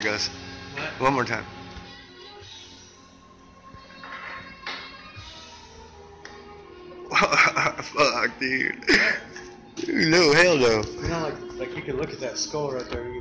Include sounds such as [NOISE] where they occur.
goes. What? One more time. [LAUGHS] Fuck, dude. No, hell no. You know, like like you can look at that skull right there.